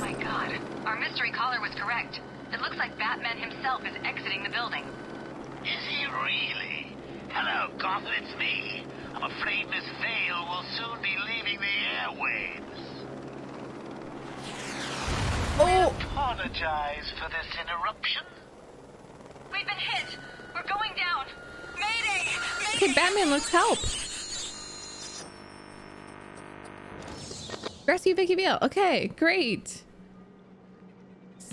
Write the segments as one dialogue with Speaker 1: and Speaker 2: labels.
Speaker 1: My god. Our mystery caller was correct. It looks like Batman himself is exiting the building.
Speaker 2: Is he really? Hello, Gotham, it's me. I'm afraid Miss Vale will soon be leaving the airwaves.
Speaker 3: Oh!
Speaker 2: Apologize for this interruption.
Speaker 1: We've been hit. We're going down. Mayday!
Speaker 3: Okay,
Speaker 1: Mayday!
Speaker 3: Batman, let's help. Rescue Vicky Vale. Okay, great.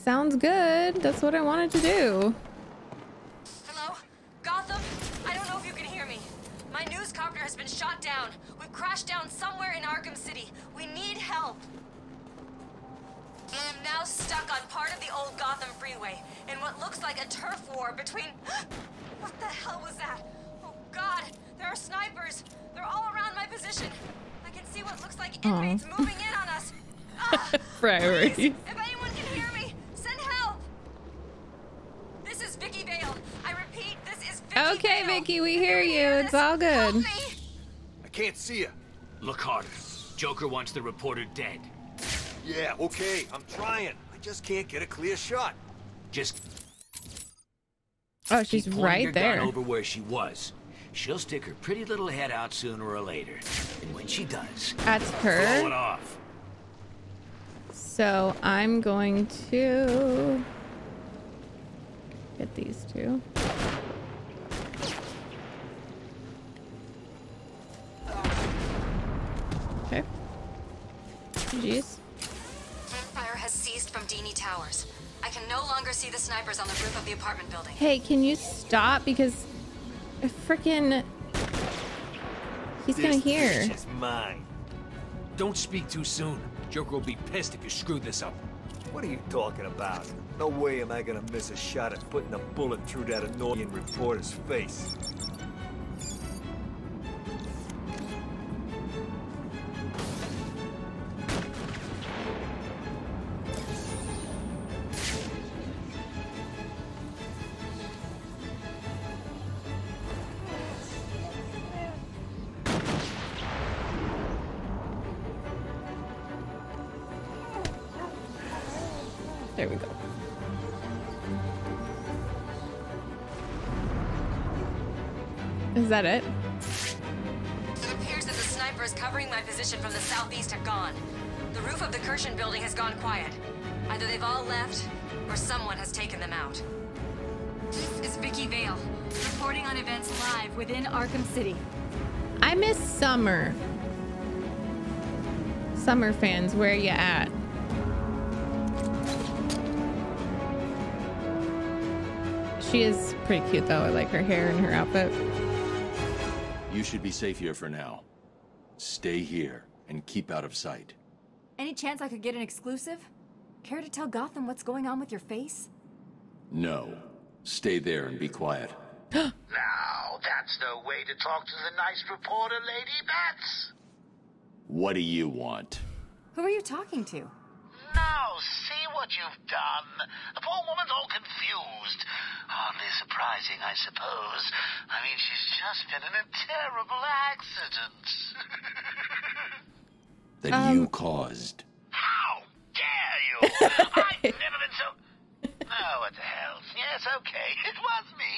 Speaker 3: Sounds good. That's what I wanted to do.
Speaker 4: Hello? Gotham? I don't know if you can hear me. My news copter has been shot down. We've crashed down somewhere in Arkham City. We need help. I am now stuck on part of the old Gotham freeway in what looks like a turf war between... What the hell was that? Oh god, there are snipers. They're all around my position. I can see what looks like inmates moving in on us. Ah,
Speaker 3: Priorities.
Speaker 4: please, if anyone can hear me. This is Vicky Vale. I repeat, this is Vicky
Speaker 3: Okay,
Speaker 4: Vale.
Speaker 3: Vicky, we hear
Speaker 4: you
Speaker 3: you. It's all good.
Speaker 5: I can't see you.
Speaker 2: Look harder. Joker wants the reporter dead.
Speaker 5: Yeah, okay, I'm trying. I just can't get a clear shot.
Speaker 2: Just
Speaker 3: Oh, she's
Speaker 2: keep pointing your
Speaker 3: right there.
Speaker 2: gun over where she was. She'll stick her pretty little head out sooner or later. And when she does,
Speaker 3: That's
Speaker 2: blow it
Speaker 3: her.
Speaker 2: off.
Speaker 3: So I'm going to get these two. Okay. Jeez.
Speaker 4: Fire has ceased from Dini Towers. I can no longer see the snipers on the roof of the apartment building.
Speaker 3: Hey, can you stop? Because freaking he's gonna hear.
Speaker 5: bitch is mine.
Speaker 6: Don't speak too soon. Joker will be pissed if you screw this up.
Speaker 5: What are you talking about? No way am I gonna miss a shot at putting a bullet through that annoying reporter's face.
Speaker 3: That it?
Speaker 4: It appears that the snipers covering my position from the southeast have gone. The roof of the Kirshen building has gone quiet. Either they've all left, or someone has taken them out. This is Vicky Vale, reporting on events live within Arkham City.
Speaker 3: I miss summer. Summer fans, where are you at? She is pretty cute though. I like her hair and her outfit.
Speaker 7: You should be safe here for now. Stay here and keep out of sight.
Speaker 8: Any chance I could get an exclusive? Care to tell Gotham what's going on with your face?
Speaker 7: No. Stay there and be quiet.
Speaker 2: Now, that's no way to talk to the nice reporter, Lady Bats.
Speaker 7: What do you want?
Speaker 8: Who are you talking to?
Speaker 2: Now, see what you've done. The poor woman's all confused. Hardly surprising, I suppose. I mean, she's just been in a terrible accident.
Speaker 7: That
Speaker 3: Um,
Speaker 7: you caused.
Speaker 2: How dare you? I've never been so... Oh, what the hell? Yes, okay, it was me.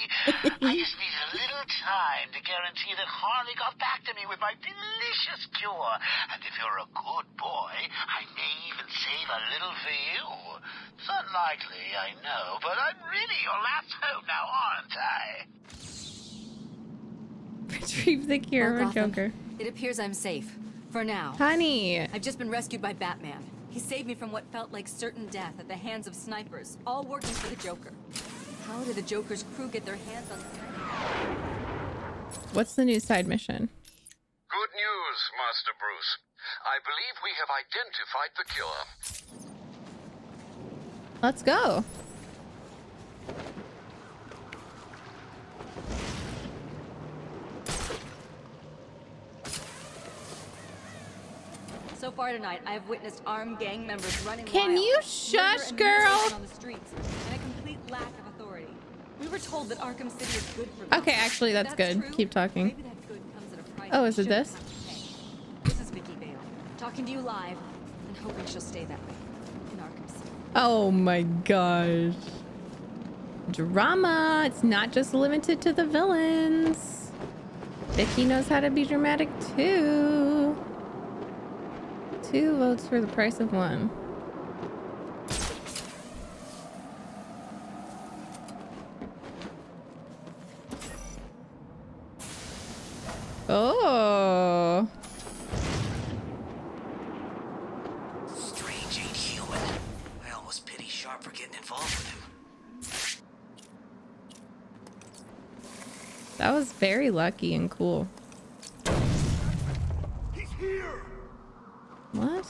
Speaker 2: I just needed a little time to guarantee that Harley got back to me with my delicious cure. And if you're a good boy, I may even save a little for you. It's unlikely, I know, but I'm really your last hope now, aren't I?
Speaker 3: Retrieve the cure
Speaker 8: Well,
Speaker 3: of
Speaker 8: Gotham,
Speaker 3: Joker.
Speaker 8: It appears I'm safe. For now.
Speaker 3: Honey.
Speaker 8: I've just been rescued by Batman. He saved me from what felt like certain death at the hands of snipers, all working for the Joker. How did the Joker's crew get their hands on
Speaker 3: What's the new side mission?
Speaker 9: Good news, Master Bruce. I believe we have identified the killer.
Speaker 3: Let's go.
Speaker 8: So far tonight, I have witnessed armed gang members running
Speaker 3: Can
Speaker 8: wild,
Speaker 3: you shush, girl?
Speaker 8: on the streets, and a complete lack of authority. We were told that Arkham City is good for
Speaker 3: Okay,
Speaker 8: Gotham.
Speaker 3: actually,
Speaker 8: If
Speaker 3: that's good.
Speaker 8: true,
Speaker 3: Keep talking.
Speaker 8: Good comes at a price
Speaker 3: Oh, is it this?
Speaker 8: have to pay. This is Vicky Vale, talking to you live, and hoping she'll stay that way in Arkham City.
Speaker 3: Oh my gosh. Drama. It's not just limited to the villains. Vicky knows how to be dramatic too. Two votes for the price of one. Oh.
Speaker 2: Strange ain't human. I almost pity Sharp for getting involved with him.
Speaker 3: That was very lucky and cool.
Speaker 5: He's here!
Speaker 3: What?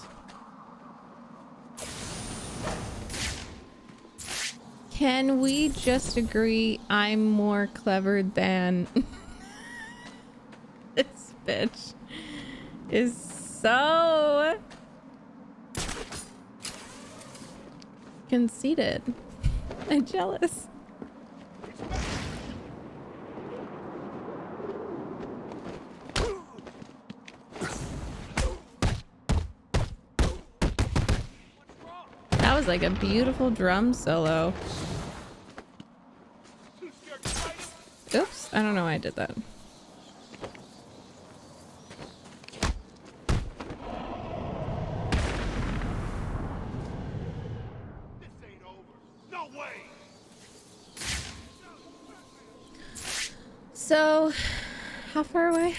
Speaker 3: Can we just agree I'm more clever than this bitch is so conceited and jealous. That was like a beautiful drum solo. I don't know why I did that.
Speaker 5: No!
Speaker 3: So, how far away?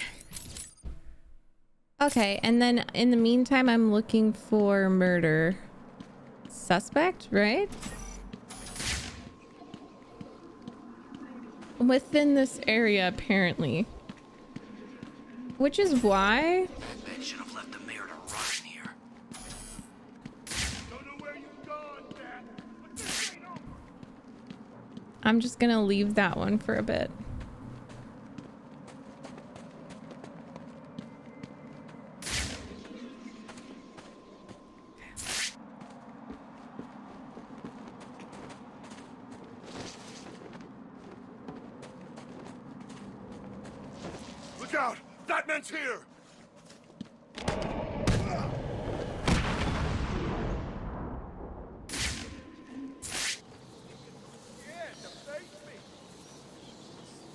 Speaker 3: Okay, and then in the meantime, I'm looking for murder suspect, right? Within this area, apparently. Which is why
Speaker 2: Batman should have left the mayor to rot in here.
Speaker 5: Don't know where you've gone, Bat, but this ain't over.
Speaker 3: I'm just gonna leave that one for a bit.
Speaker 5: Look out! Batman's here!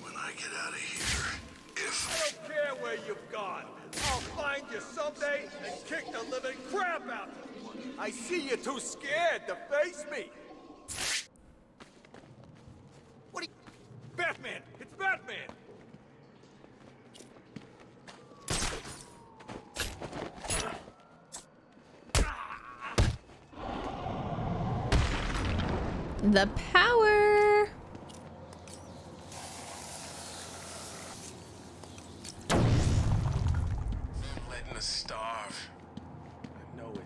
Speaker 9: When I get out of here, if
Speaker 5: I don't care where you've gone. I'll find you someday and kick the living crap out of you. I see you're too scared to face me. What are you... Batman! It's Batman!
Speaker 3: The power.
Speaker 9: letting us starve.
Speaker 5: I know it.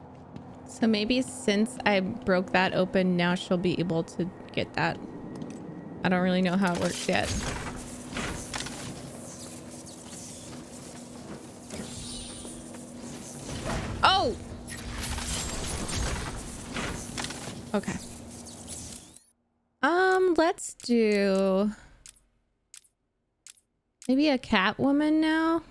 Speaker 3: So maybe since I broke that open, now she'll be able to get that. I don't really know how it works yet. Oh! Okay. Um, let's do maybe a cat woman now.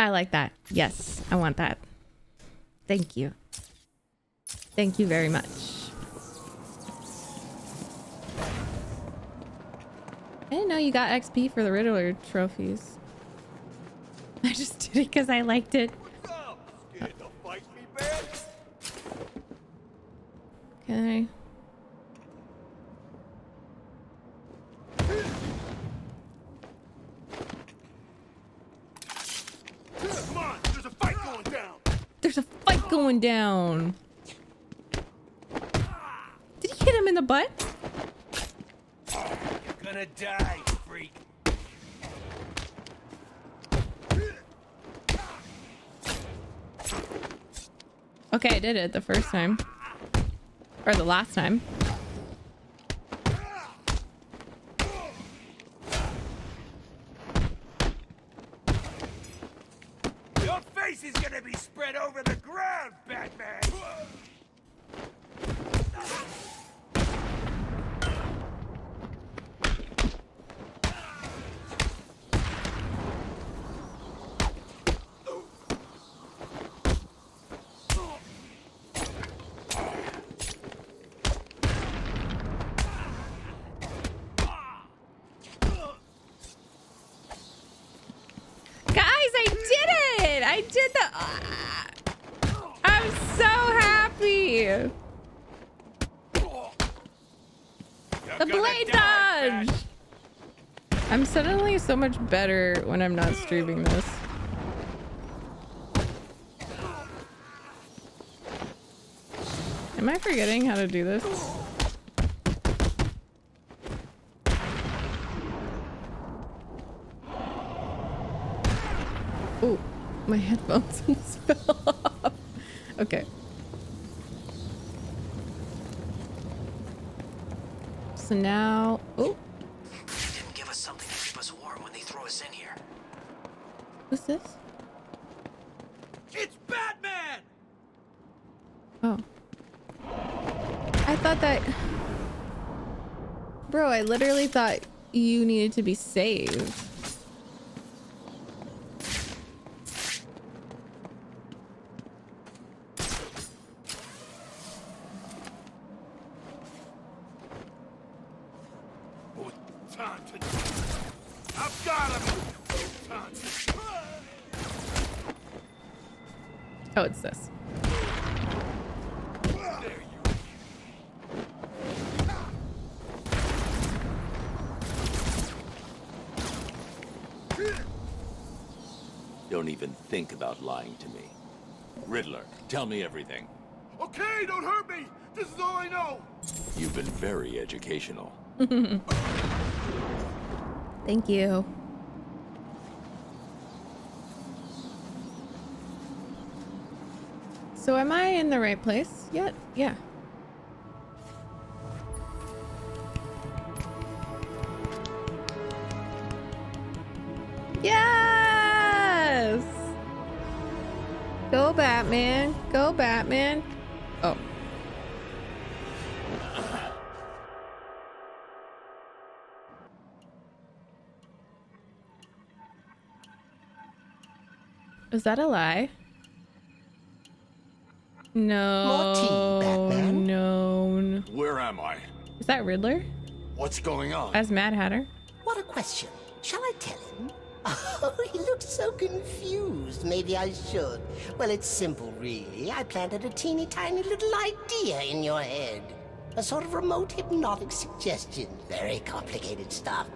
Speaker 3: I like that. Yes, I want that. Thank you. Thank you very much. I didn't know you got XP for the Riddler trophies. I just did it because I liked it.
Speaker 5: Come on, there's a fight going down.
Speaker 3: There's a fight going down. Did he hit him in the butt?
Speaker 5: Gonna die, freak.
Speaker 3: Okay, I did it the first time. Or the last time.
Speaker 5: Your face is gonna be spread over the ground, Batman.
Speaker 3: The blade dodge! I'm suddenly so much better when I'm not streaming this. Am I forgetting how to do this? Oh, my headphones fell off. Okay. So now, oh, this?
Speaker 5: It's Batman!
Speaker 3: Oh. I thought that... Bro, I literally thought you needed to be saved.
Speaker 5: Mutant. I've got him! Mutant.
Speaker 3: Oh, it's this.
Speaker 5: There you
Speaker 7: Don't even think about lying to me. Riddler, tell me everything.
Speaker 5: Okay, don't hurt me! This is all I know!
Speaker 7: You've been very educational.
Speaker 3: Thank you. So am I in the right place yet? Yeah. Batman. Go Batman. Oh. Is that a lie? No.
Speaker 10: More Batman.
Speaker 3: No. no.
Speaker 7: Where am I?
Speaker 3: Is that Riddler?
Speaker 7: What's going on?
Speaker 3: As Mad Hatter?
Speaker 10: What a question. Shall I tell him? Oh, he looks so confused. Maybe I should. Well, it's simple, really. I planted a teeny tiny little idea in your head. A sort of remote hypnotic suggestion. Very complicated stuff.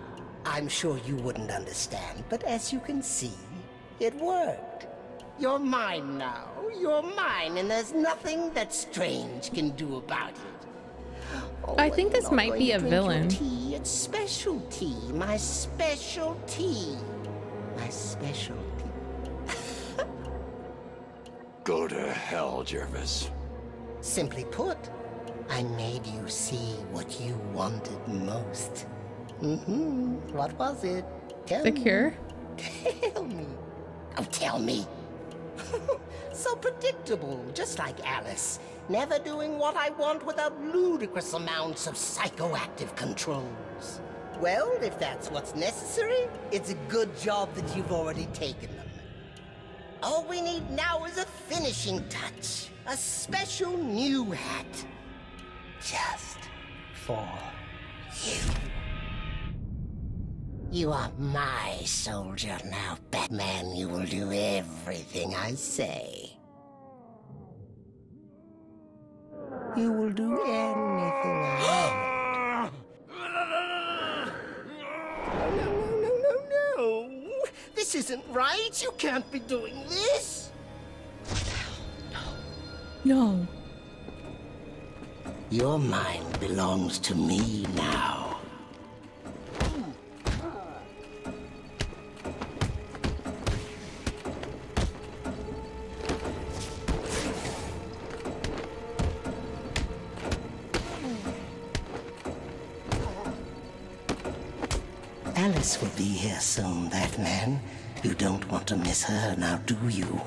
Speaker 10: I'm sure you wouldn't understand, but as you can see, it worked. You're mine now. You're mine, and there's nothing that Strange can do about it. Oh,
Speaker 3: I think this
Speaker 10: oh,
Speaker 3: might be a villain.
Speaker 10: Tea. It's special tea. My special tea. My special tea.
Speaker 7: Go to hell, Jervis.
Speaker 10: Simply put, I made you see what you wanted most. Mm-hmm. What was it? Tell
Speaker 3: The
Speaker 10: me.
Speaker 3: cure?
Speaker 10: Tell me. Oh, tell me. so predictable, just like Alice. Never doing what I want without ludicrous amounts of psychoactive controls. Well, if that's what's necessary, it's a good job that you've already taken them. All we need now is a finishing touch. A special new hat. Just for you. You are my soldier now, Batman. You will do everything I say. You will do anything I want. No, no, no, no, no. This isn't right. You can't be doing this.
Speaker 3: No.
Speaker 10: Your mind belongs to me now. Alice will be here soon, that man. You don't want to miss her now, do you?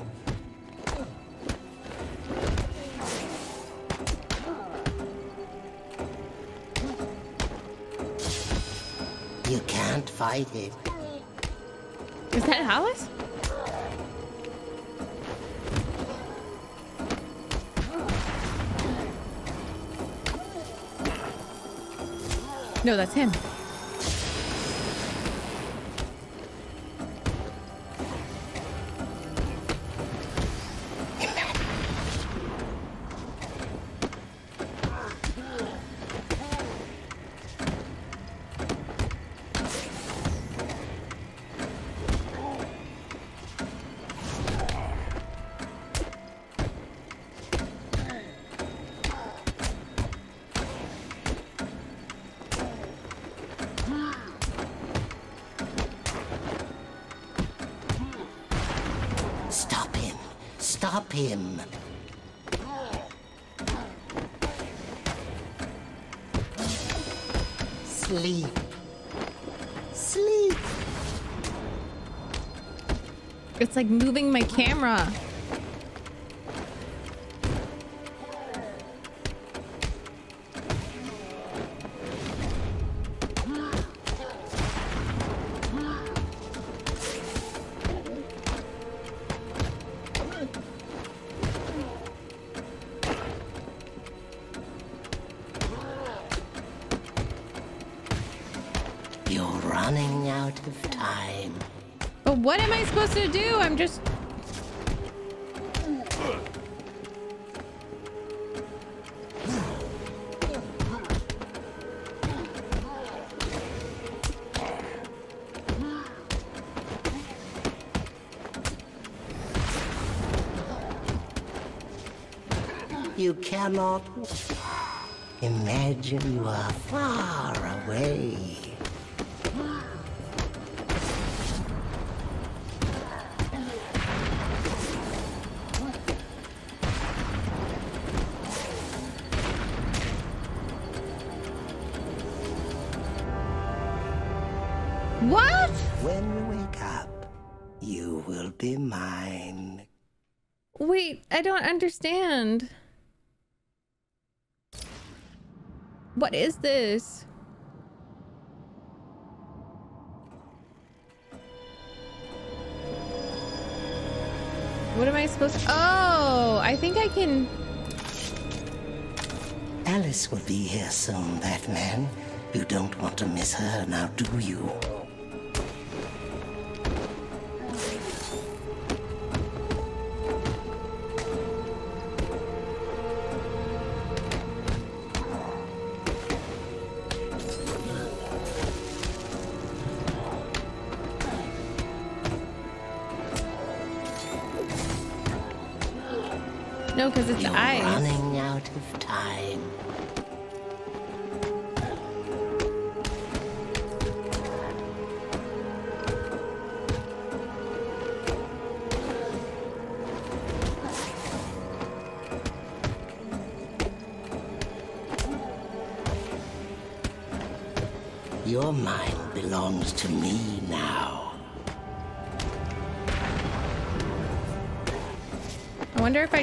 Speaker 10: You can't fight it.
Speaker 3: Is that Alice? No, that's him. It's like moving my camera. Supposed to do? I'm just...
Speaker 10: You cannot imagine you are far away.
Speaker 3: I don't understand. What is this? What am I supposed to... Oh, I think I can...
Speaker 10: Alice will be here soon, Batman. You don't want to miss her now, do you?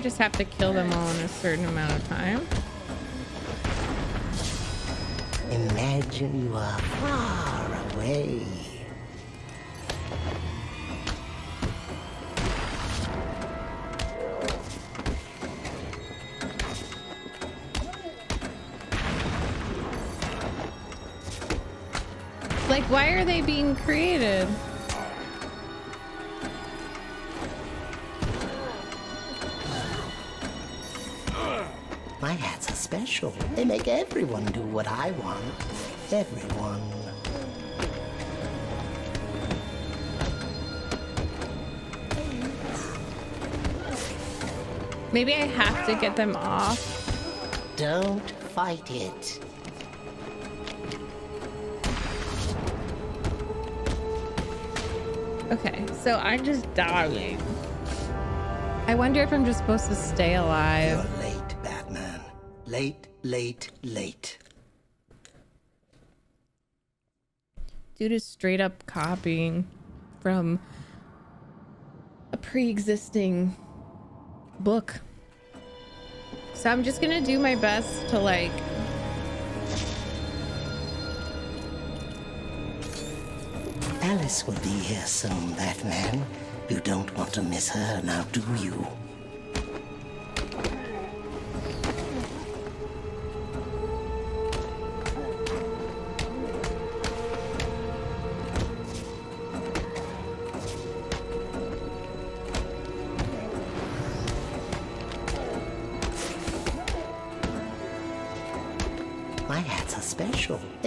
Speaker 3: Just have to kill them all in a certain amount of time.
Speaker 10: Imagine you are far away.
Speaker 3: Like, why are they being created?
Speaker 10: Special. They make everyone do what I want. Everyone.
Speaker 3: Maybe I have to get them off.
Speaker 10: Don't fight it.
Speaker 3: Okay, so I'm just dying. I wonder if I'm just supposed to stay alive.
Speaker 10: Late, Late,
Speaker 3: due to straight up copying from a pre-existing book. So I'm just gonna do my best to like
Speaker 10: Alice will be here soon, Batman. You don't want to miss her now, do you?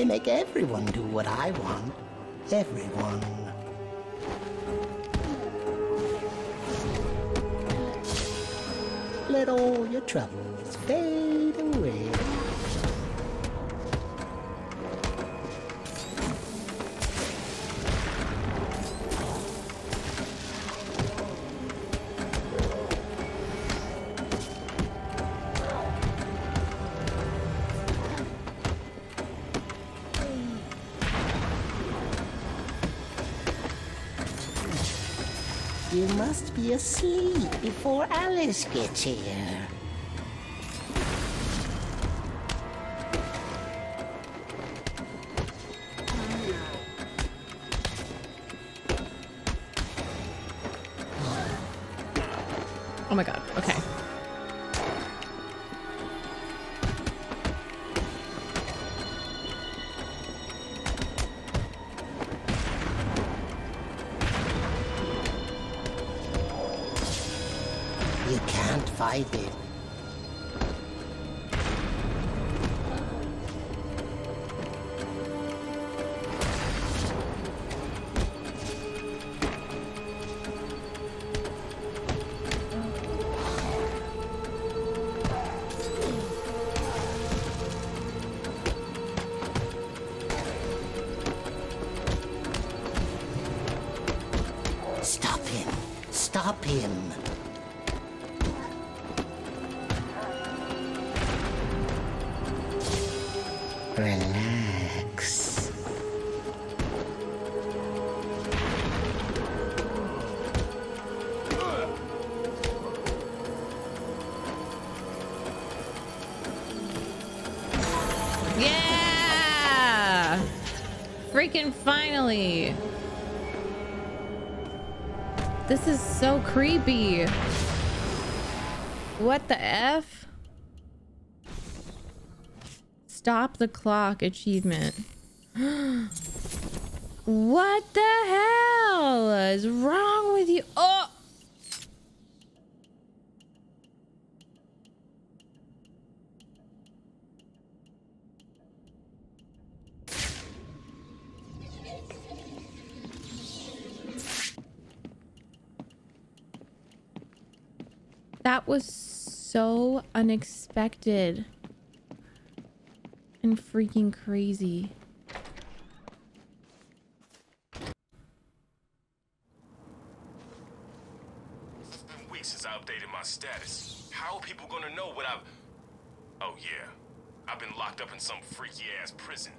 Speaker 10: They make everyone do what I want. Everyone. Let all your troubles fade asleep before Alice gets here. Can't
Speaker 3: finally! This is so creepy. What the F? Stop the clock achievement. what the hell is wrong with you? Oh! That was so unexpected and freaking crazy.
Speaker 11: It's been weeks since I updated my status. How are people gonna know what I've... Oh, yeah. I've been locked up in some freaky-ass prison.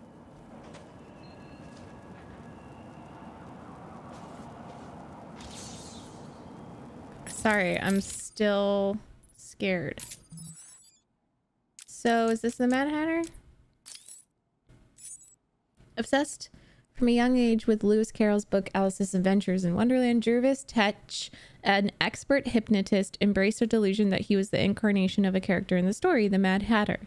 Speaker 3: Sorry, I'm still scared. So, is this the Mad Hatter? Obsessed from a young age with Lewis Carroll's book Alice's Adventures in Wonderland, Jervis Tetch, an expert hypnotist, embraced a delusion that he was the incarnation of a character in the story, the Mad Hatter.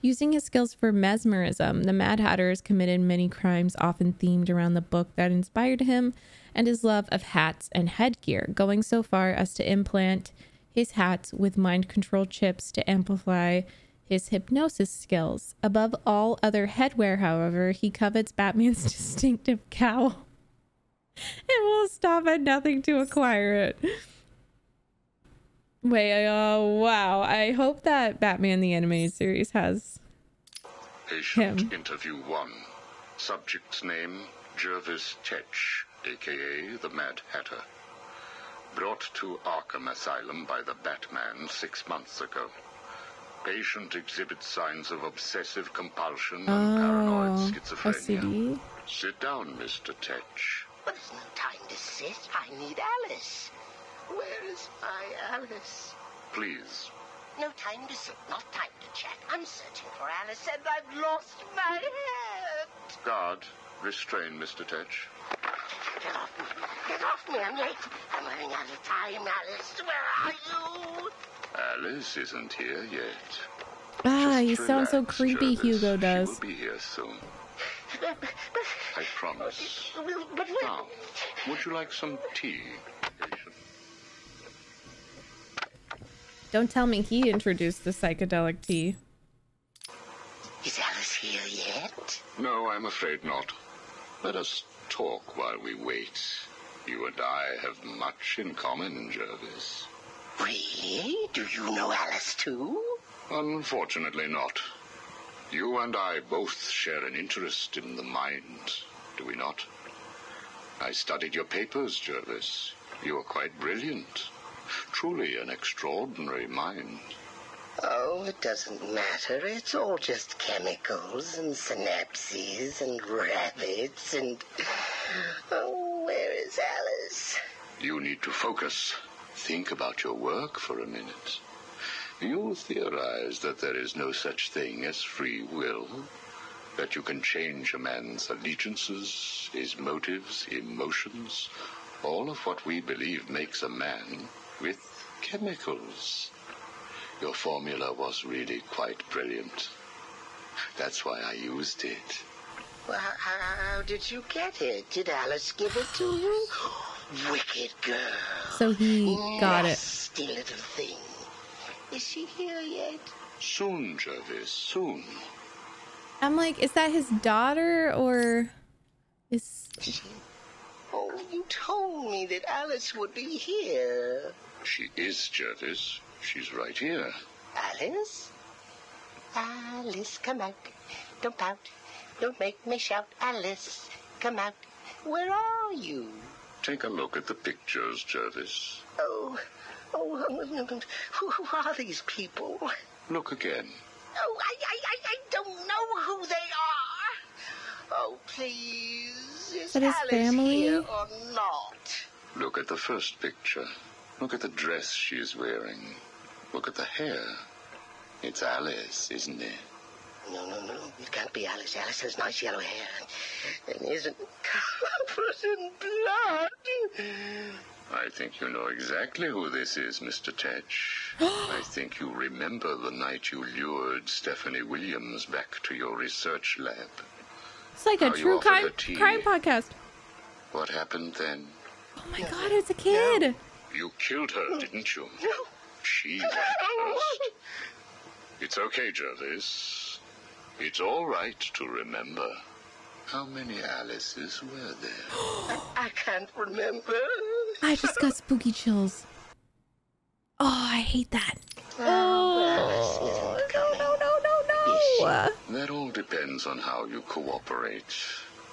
Speaker 3: Using his skills for mesmerism, the Mad Hatter has committed many crimes often themed around the book that inspired him and his love of hats and headgear, going so far as to implant his hats with mind control chips to amplify his hypnosis skills. Above all other headwear, however, he covets Batman's distinctive cowl and will stop at nothing to acquire it. Wait, oh wow. I hope that Batman the Animated Series has
Speaker 12: Patient
Speaker 3: him.
Speaker 12: interview one. Subject's name Jervis Tetch, aka the Mad Hatter. Brought to Arkham Asylum by the Batman six months ago. Patient exhibits signs of obsessive compulsion and ah, paranoid
Speaker 3: Oh,
Speaker 12: schizophrenia.
Speaker 3: OCD.
Speaker 12: Sit down, Mr. Tetch.
Speaker 10: But there's no time to sit. I need Alice. Where is my Alice?
Speaker 12: Please.
Speaker 10: No time to sit, not time to chat. I'm searching for Alice and I've lost my head.
Speaker 12: Guard, restrain Mr. Tetch.
Speaker 10: Get off me. Get off me. I'm late. I'm running out of time, Alice. Where are you?
Speaker 12: Alice isn't here yet.
Speaker 3: Ah, you
Speaker 12: Just
Speaker 3: sound so creepy,
Speaker 12: Jervis.
Speaker 3: Hugo does.
Speaker 12: She will be here soon.
Speaker 10: But, but,
Speaker 12: I promise.
Speaker 10: but where?
Speaker 12: Now, would you like some tea?
Speaker 3: Don't tell me he introduced the psychedelic tea.
Speaker 10: Is Alice here yet?
Speaker 12: No, I'm afraid not. Let us talk while we wait. You and I have much in common, Jervis.
Speaker 10: Really? Do you know Alice too?
Speaker 12: Unfortunately not. You and I both share an interest in the mind, do we not? I studied your papers, Jervis. You are quite brilliant. Truly an extraordinary mind.
Speaker 10: Oh, it doesn't matter. It's all just chemicals and synapses and rabbits and. Oh, where is Alice?
Speaker 12: You need to focus. Think about your work for a minute. You theorize that there is no such thing as free will, that you can change a man's allegiances, his motives, emotions, all of what we believe makes a man with chemicals. Your formula was really quite brilliant. That's why I used it.
Speaker 10: Well, how, how did you get it? Did Alice give it to you? Wicked girl.
Speaker 3: So he got it.
Speaker 10: Nasty little thing. Is she here yet?
Speaker 12: Soon, Jervis, soon.
Speaker 3: I'm like, is that his daughter or is
Speaker 10: Oh, you told me that Alice would be here.
Speaker 12: She is, Jervis. She's right here.
Speaker 10: Alice? Alice, come out. Don't pout. Don't make me shout. Alice, come out. Where are you?
Speaker 12: Take a look at the pictures, Jervis.
Speaker 10: Oh, oh, who, who are these people?
Speaker 12: Look again.
Speaker 10: Oh, I, I, I, I don't know who they are. Oh, please. Is
Speaker 3: that
Speaker 10: Alice
Speaker 3: family?
Speaker 10: here or not?
Speaker 12: Look at the first picture. Look at the dress she's wearing. Look at the hair. It's Alice, isn't it?
Speaker 10: No, no, no. It can't be Alice. Alice has nice yellow hair and, and isn't covered in blood.
Speaker 12: I think you know exactly who this is, Mr. Tetch. I think you remember the night you lured Stephanie Williams back to your research lab.
Speaker 3: it's like a
Speaker 12: How
Speaker 3: true crime
Speaker 12: her
Speaker 3: crime podcast?
Speaker 12: What happened then?
Speaker 3: Oh my god, it's a kid.
Speaker 12: You killed her, didn't you? She went first. It's okay, Jervis. It's all right to remember. How many Alices were there?
Speaker 10: I can't remember.
Speaker 3: I just got spooky chills. Oh, I hate that.
Speaker 10: Oh,
Speaker 3: no, no, no, no, no.
Speaker 12: That all depends on how you cooperate.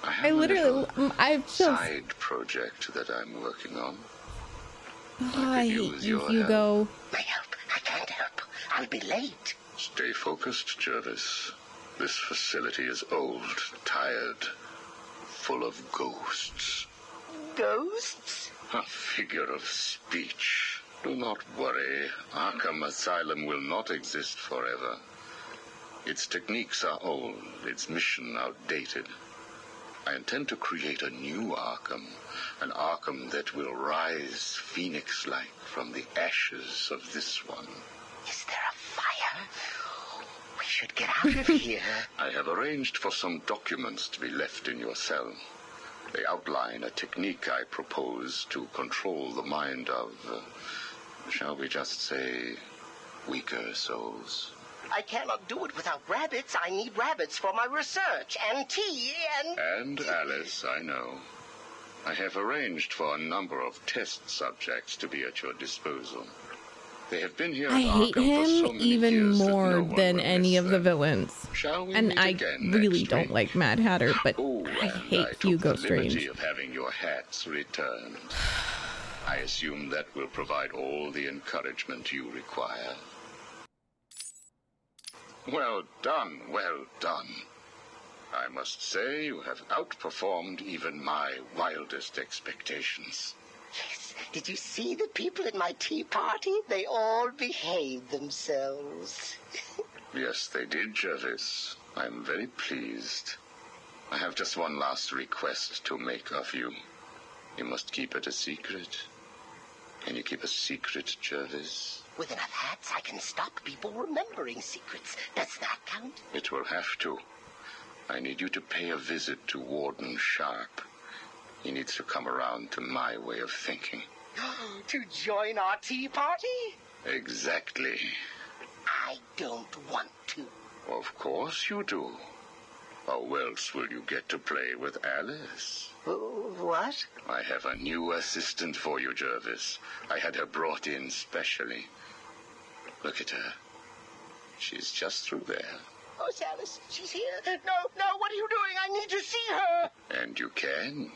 Speaker 12: I have
Speaker 3: I
Speaker 12: a
Speaker 3: literally, mm, I have chills.
Speaker 12: side project that I'm working on.
Speaker 3: Oh, I hate you,
Speaker 12: your
Speaker 3: Hugo.
Speaker 10: My help. I can't help. I'll be late.
Speaker 12: Stay focused, Jervis. This facility is old, tired, full of ghosts.
Speaker 10: Ghosts?
Speaker 12: A figure of speech. Do not worry. Arkham Asylum will not exist forever. Its techniques are old, its mission outdated. I intend to create a new Arkham, an Arkham that will rise phoenix-like from the ashes of this one.
Speaker 10: Is there a fire? We should get out of here.
Speaker 12: I have arranged for some documents to be left in your cell. They outline a technique I propose to control the mind of, uh, shall we just say, weaker souls.
Speaker 10: I cannot do it without rabbits. I need rabbits for my research and tea and.
Speaker 12: And Alice, I know. I have arranged for a number of test subjects to be at your disposal. They have been here
Speaker 3: I
Speaker 12: at
Speaker 3: hate
Speaker 12: Arkham for so
Speaker 3: him
Speaker 12: many
Speaker 3: even
Speaker 12: years that
Speaker 3: more
Speaker 12: no one
Speaker 3: than any
Speaker 12: miss
Speaker 3: of the villains.
Speaker 12: Shall we
Speaker 3: And
Speaker 12: meet
Speaker 3: I
Speaker 12: again
Speaker 3: really
Speaker 12: next
Speaker 3: don't
Speaker 12: week?
Speaker 3: like Mad Hatter, but
Speaker 12: Oh,
Speaker 3: I
Speaker 12: and
Speaker 3: hate
Speaker 12: took
Speaker 3: Hugo
Speaker 12: the liberty
Speaker 3: Strange.
Speaker 12: of having your hats returned. I assume that will provide all the encouragement you require. Well done, well done. I must say you have outperformed even my wildest expectations.
Speaker 10: Yes. Did you see the people at my tea party? They all behaved themselves.
Speaker 12: Yes, they did, Jervis. I'm very pleased. I have just one last request to make of you. You must keep it a secret. Can you keep a secret, Jervis?
Speaker 10: With enough hats, I can stop people remembering secrets. Does that count?
Speaker 12: It will have to. I need you to pay a visit to Warden Sharp. He needs to come around to my way of thinking.
Speaker 10: to join our tea party?
Speaker 12: Exactly.
Speaker 10: I don't want to.
Speaker 12: Of course you do. How else will you get to play with Alice?
Speaker 10: What?
Speaker 12: I have a new assistant for you, Jervis. I had her brought in specially. Look at her. She's just through there.
Speaker 10: Oh, it's Alice. She's here. No, no, what are you doing? I need to see her.
Speaker 12: And you can,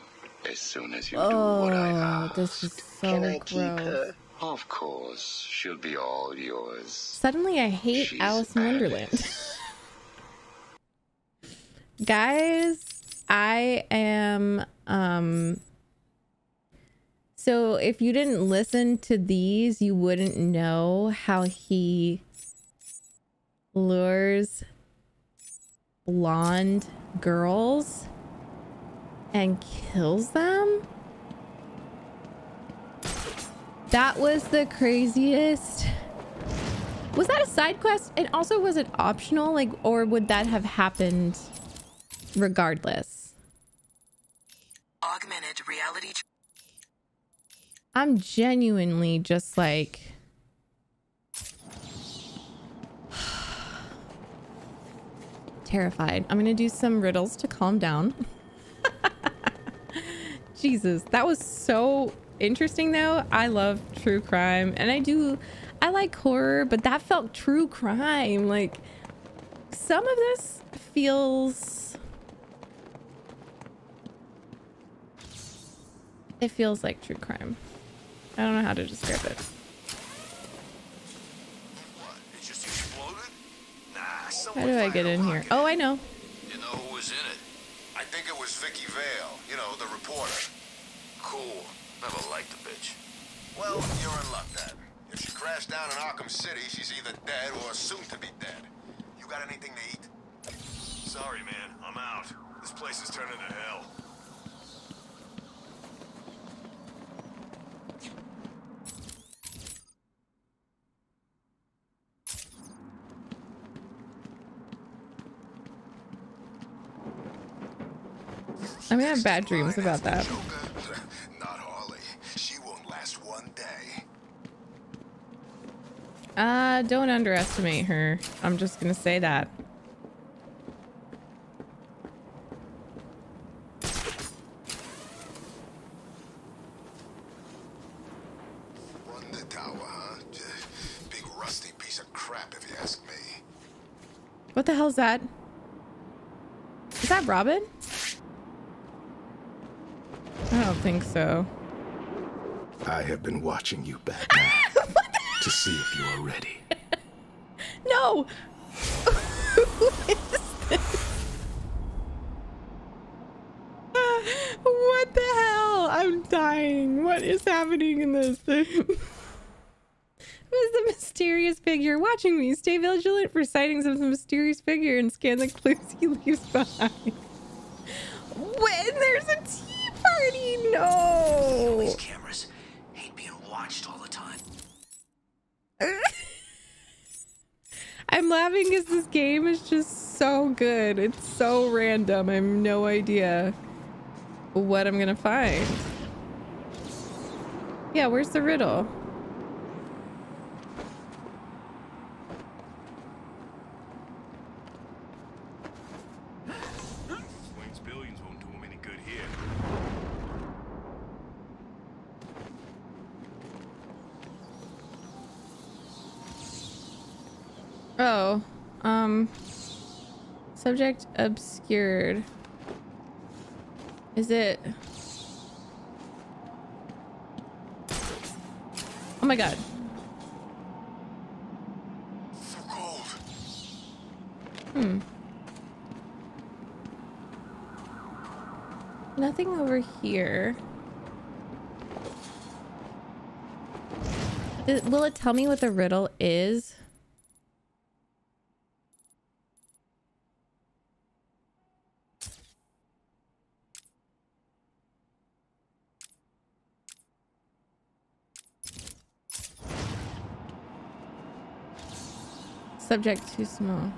Speaker 12: as soon as you do what I
Speaker 3: Oh, this is so
Speaker 10: Can I
Speaker 3: gross.
Speaker 10: keep her?
Speaker 12: Of course, she'll be all yours.
Speaker 3: Suddenly, I hate Alice in Wonderland. Guys, I am um So if you didn't listen to these, you wouldn't know how he lures blonde girls and kills them. That was the craziest. Was that a side quest? And also, was it optional? Like, or would that have happened regardless?
Speaker 13: Augmented reality.
Speaker 3: I'm genuinely just like. terrified. I'm gonna do some riddles to calm down. Jesus, that was so interesting though. I love true crime and I do I like horror, but that felt true crime. Like some of this feels it feels like true crime. I don't know how to describe it. How do I get in here? Oh, I know.
Speaker 14: You know who was in it? I think it was Vicky Vale. You know, the reporter. Cool. Never liked the bitch. Well, you're in luck then. If she crashed down in Arkham City, she's either dead or soon to be dead. You got anything to eat?
Speaker 11: Sorry, man. I'm out. This place is turning to hell.
Speaker 3: I'm gonna have bad dreams about that.
Speaker 14: Not Harley. She won't last one day.
Speaker 3: Uh, don't underestimate her. I'm just gonna say that.
Speaker 14: Run the tower, huh? Big rusty piece of crap, if you ask me.
Speaker 3: What the hell's that? Is that Robin? I don't think so.
Speaker 15: I have been watching you, Batman, ah, to see if you are ready.
Speaker 3: No! Who is this? What the hell? I'm dying. What is happening in this? Who is the mysterious figure watching me? Stay vigilant for sightings of the mysterious figure and scan the clues he leaves behind. When there's a tea party, no!
Speaker 13: These cameras hate being watched all the time.
Speaker 3: I'm laughing because this game is just so good. It's so random. I have no idea what I'm gonna find. Yeah, where's the riddle?
Speaker 11: Wayne's billions won't do him any good here.
Speaker 3: Oh, um, subject obscured. Is it? Oh my god. Hmm. Nothing over here. Will it tell me what the riddle is? Subject too small.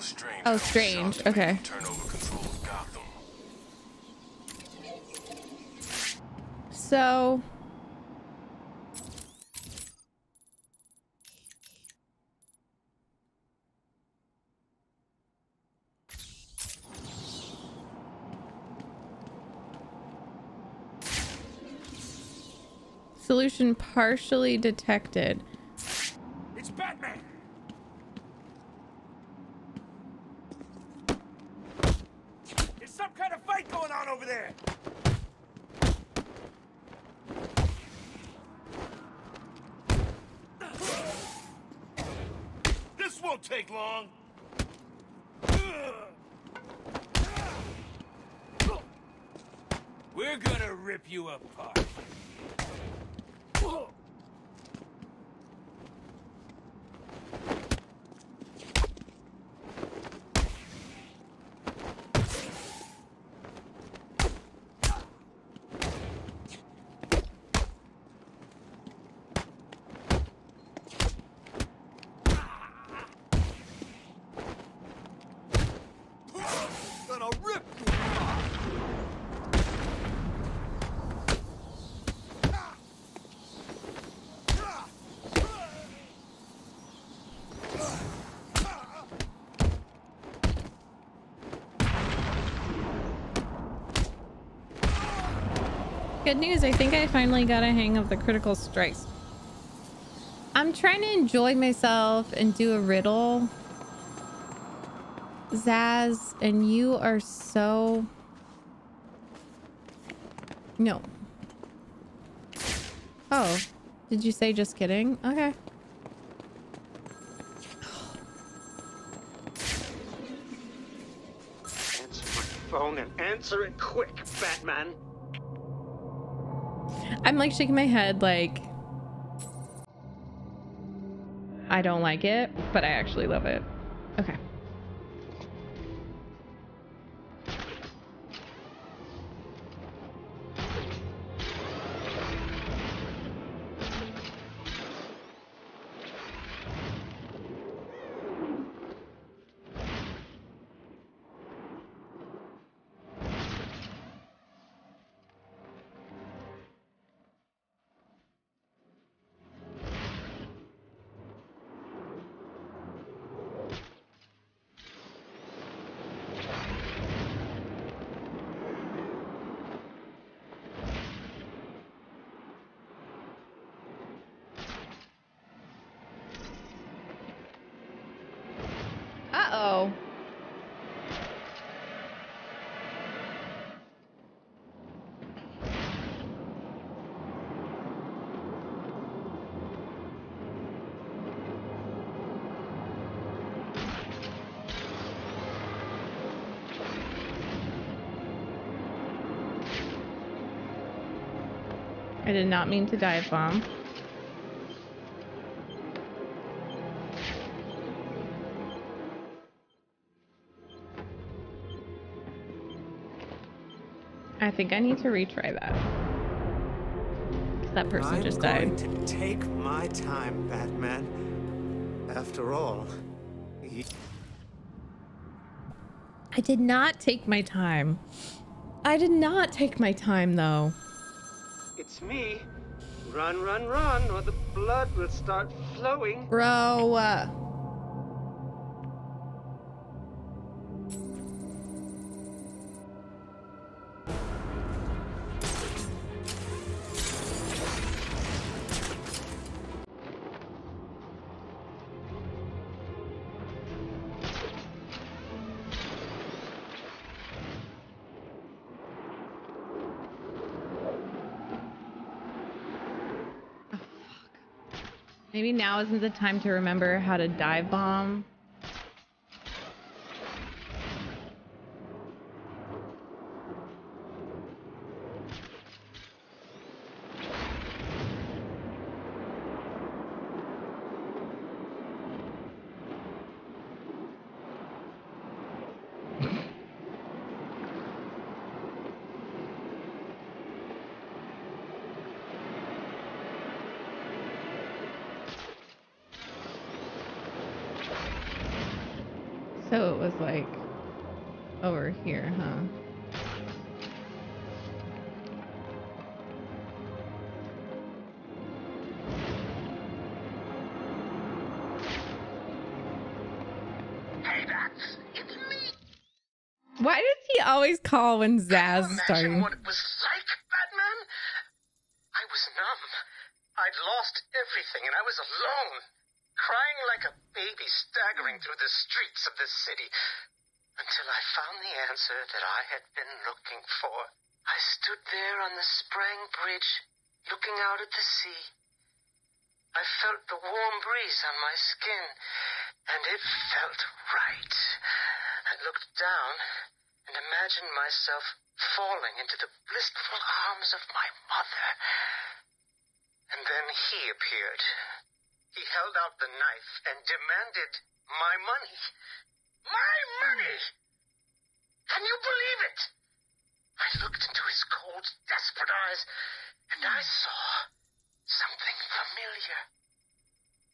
Speaker 11: Strange
Speaker 3: Oh, strange. Okay. So. Solution partially detected.
Speaker 5: It's Batman! There's some kind of fight going on over there! This won't take long!
Speaker 6: We're gonna rip you apart.
Speaker 5: Gonna rip you apart.
Speaker 3: Good news, I think I finally got a hang of the critical strikes. I'm trying to enjoy myself and do a riddle. Zsasz, and you are so... No. Oh, did you say just kidding? Okay.
Speaker 16: Answer my phone and answer it quick, Batman.
Speaker 3: I'm like shaking my head like I don't like it, but I actually love it. Okay. I did not mean to dive bomb. I think I need to retry that. That person
Speaker 16: I'm
Speaker 3: just
Speaker 16: going
Speaker 3: died.
Speaker 16: to take my time, Batman. After all,
Speaker 3: I did not take my time. I did not take my time though.
Speaker 16: It's me. Run, run, run, or the blood will start flowing.
Speaker 3: Bro. Uh, Maybe now isn't the time to remember how to dive bomb. Why does he always call when
Speaker 13: Zsasz
Speaker 3: starting?
Speaker 13: what it was like, Batman. I was numb. I'd lost everything, and I was alone, crying like a baby staggering through the streets of this city. Until I found the answer that I had been looking for. I stood there on the Sprang Bridge, looking out at the sea. I felt the warm breeze on my skin, and it felt right. I looked down and imagined myself falling into the blissful arms of my mother. And then he appeared. He held out the knife and demanded my money. My money! Can you believe it? I looked into his cold, desperate eyes, and I saw something familiar.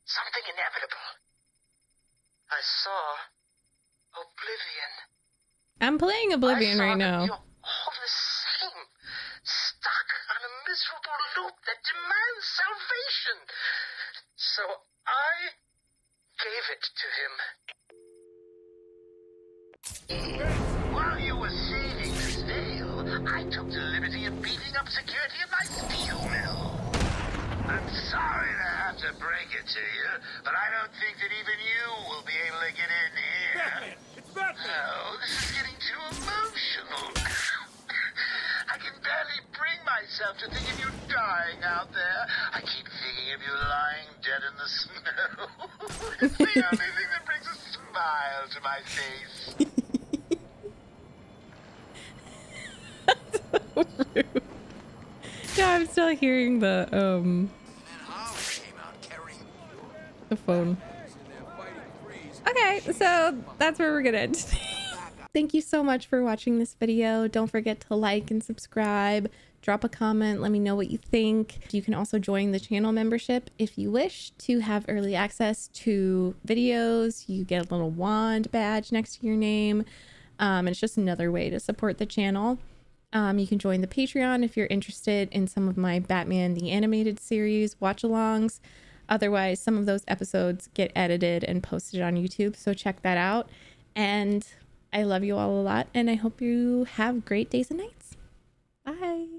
Speaker 13: Something inevitable. I saw oblivion.
Speaker 3: I'm playing Oblivion right now.
Speaker 13: You're All the same, stuck on a miserable loop that demands salvation. So I gave it to him.
Speaker 10: While you were saving Miss Vale, I took the liberty of beating up security at my steel mill. I'm sorry to have to break it to you, but I don't think that even you will be able to get in here.
Speaker 17: Batman!
Speaker 10: Oh, this is getting too emotional. I can barely bring myself to think of you dying out there. I keep thinking of you lying dead in the snow. it's the only thing that brings a smile to my face.
Speaker 3: Yeah, I'm still hearing the um the phone. Okay, so that's where we're gonna end. Thank you so much for watching this video. Don't forget to like and subscribe. Drop a comment. Let me know what you think. You can also join the channel membership if you wish to have early access to videos. You get a little wand badge next to your name. Um, it's just another way to support the channel. Um, you can join the Patreon if you're interested in some of my Batman the Animated Series watch alongs. Otherwise, some of those episodes get edited and posted on YouTube. So check that out. And I love you all a lot. And I hope you have great days and nights. Bye.